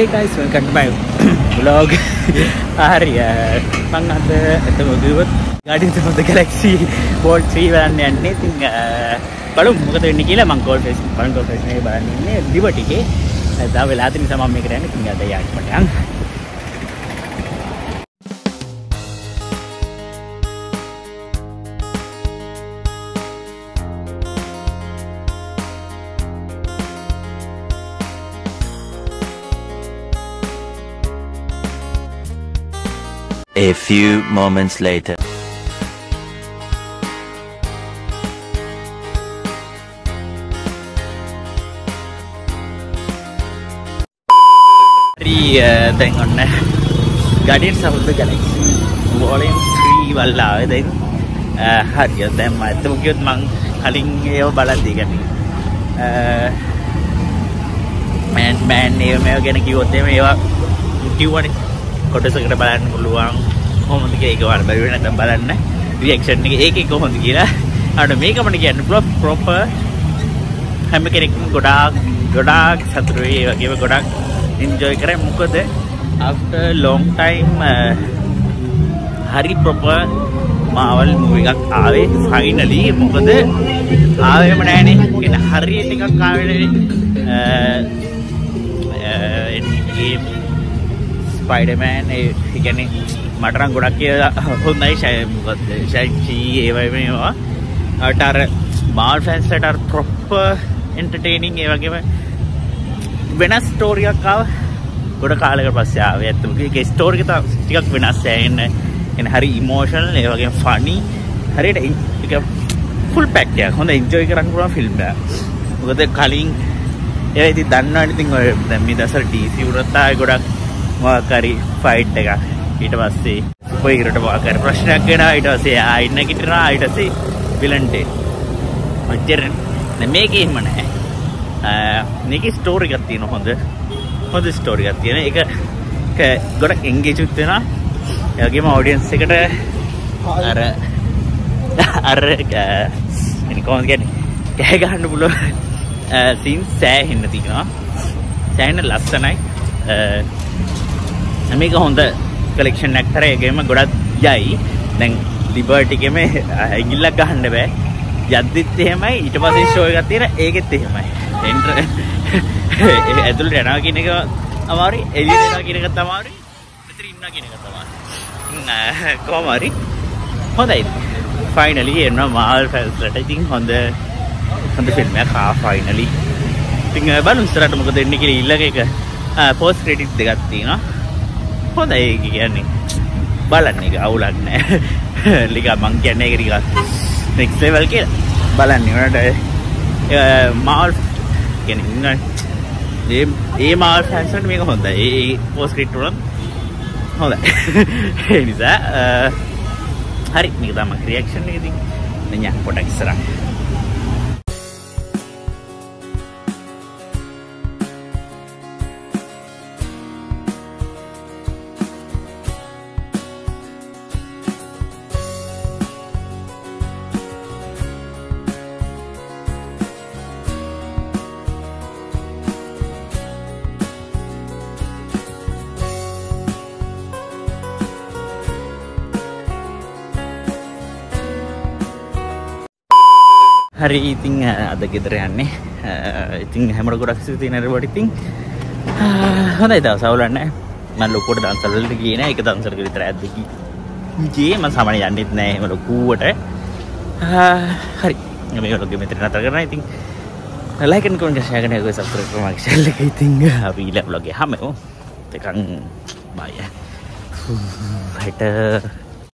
hey guys welcome to my vlog. හරි මං අද ඇතම කිව්වොත් Guardians of the Galaxy Vol 3 බලන්න යන්නේ ඉතින් බලමු මොකද වෙන්නේ කියලා මං ගෝල් ෆේස් බලන් ගෝල් ෆේස් එකේ බලන්න ඉන්නේ ලිබර්ටි එකේ දැන් වෙලා තියෙන නිසා මම මේකට යන්නේ ඉතින් අද යාට A few moments later. හරි uh, දැන් ඔන්න ගඩින් සෞද්ද ගලක්සි වෝලම් 3 වල්ලාවේ දැන්. Uh, හරිය දැන් මම ඇත්තම කිව්වොත් මං කලින් ඒව බලද්දී කියන්නේ මෑන් මෑන් ඒව මේව ගැන කිව්වොත් එහෙම ඒවා කිව්වනේ. කොටසකට බලන්න පුළුවන්. කොහොමද කියලා ඒක වල බැරි වෙන නැත්නම් බලන්න. රියැක්ෂන් එක ඒකේ කොහොමද කියලා. අර මේකමද කියන්න පුළුවන් ප්‍රොපර් හැම කෙනෙක්ම ගොඩාක් ගොඩාක් සතුටු වෙයි ඒ වගේම ගොඩාක් එන්ජොයි කරයි. මොකද after long time හරි ප්‍රොපර් මාවල් මූවි එකක් ආවේ ෆයිනලි මොකද ආවෙම නෑනේ කියන හරියට එකක් ආවේ ඒ ස්පයිඩර්මෑන් ඒ කියන්නේ මට නම් ගොඩක් කියලා හොඳයි ෂයි මොකද ෂයිචි ඒවයි මේවා. අට අර මාල් ෆෑන්ස්ලට අර ප්‍රොපර් එන්ටර්ටේනින් ඒ වගේම වෙනස් ස්ටෝරියක් ආව. ගොඩ කාලෙකට පස්සේ ආවේ. ඇත්තම ඒක ස්ටෝරි එක ටිකක් වෙනස් ඇහෙන්න එන හරි ඉමෝෂනල් ඒ වගේම ෆනි හරියට ඒක ෆුල් පැක් එකක්. හොඳ එන්ජොයි කරන්න පුළුවන් ෆිල්ම් එකක්. මොකද කලින් ඒ ඉතින් දන්නවනේ. ඉතින් ඔය දැන් මේ දසර DC උරත් ආයේ ගොඩක් මොකක් හරි ෆයිට් එකක්. ඊට පස්සේ ඔය ඉරට මොකක් හරි ප්‍රශ්නයක් වෙනවා? ඊට පස්සේ ආ ඉන්න කිටනවා ඊට පස්සේ විලන්ට. ඔච්චර මේකේ එහෙම නැහැ. මේකේ ස්ටෝරි එකක් තියෙනවා හොඳ. හොඳ ස්ටෝරි එකක් තියෙන එක ගොඩක් එන්ගේජ්ත් වෙනවා. ඒ වගේම ඔඩියන්ස් එකට අර අර එනි කොහොමද කියන්නේ? කෑ ගහන්න පුළුවන්. සීන් සෑහෙන්න තියෙනවා. සෑහෙන්න ලස්සනයි. මේක හොඳ කලෙක්ෂන් ඇක්තර ඒගේම ගොඩක් යයි. දැන් ලිබර්ටිකෙම ඉගිල්ලක් ගහන්න බෑ. යද්දිත් එහෙමයි ඊට පස්සේ ෂෝ එකක් තියෙන ඒකෙත් එහෙමයි. එන්ටර් ඇතුළට යනවා කියන එක අමාරුයි එළියට යනවා කියන එකත් අමාරුයි මෙතන ඉන්නවා කියන එකත් අමාරුයි. කොහොම හරි. හොඳයි. ෆයිනලි එනවා මාල් ෆැල්ස්ලට ඉතින් හොඳ හොඳ ෆිල්ම් එකක්. ආ ෆයිනලි ඉතින් බලමු ඉස්සරහට මොකද වෙන්නේ කියලා ඊළඟ එක පෝස්ට් ක්‍රෙඩිට් දෙකක් තියෙනවා. හොඳයි ඒක කියන්නේ. බලන්න එක අවුලක් නැහැ ලික මං කියන්නේ ඒක ටිකක් නෙක්ස්ට් ලෙවල් කියලා. බලන්න උනට මාල් කියන්නේ ඒ ඒ මාල් ෆැන්සන්ට මේක හොඳයි. ඒ පෝස්ට් ක්‍රෙඩිට් උනත් හොඳයි. ඒ නිසා හරි මේක තමයි රියැක්ෂන් එක ඉතින්. දැන් යන්න පොඩක් ඉස්සරහට හරි ඉතිං අද ගෙදර යන්නේ. ඉතින් හැමට ගොඩක් සිති නැරවට ඉතින් හොඳයි දව සවලන්න. මන් ලොකොට දන්සල්ලට කියන එක දන්සර විතර ඇදකි ජේම සමන යන්නෙත් නෑ. එම ලොකූවට. හරි. මේ ලොක මෙතර නතර කරන ඉතින් ලයිකන් කොන් ශයකනයක සස්ත්‍ර ක්‍රමක්ෂල්ල ඉතිං අපිල ලොගේ හමෝ එකන් බය. හට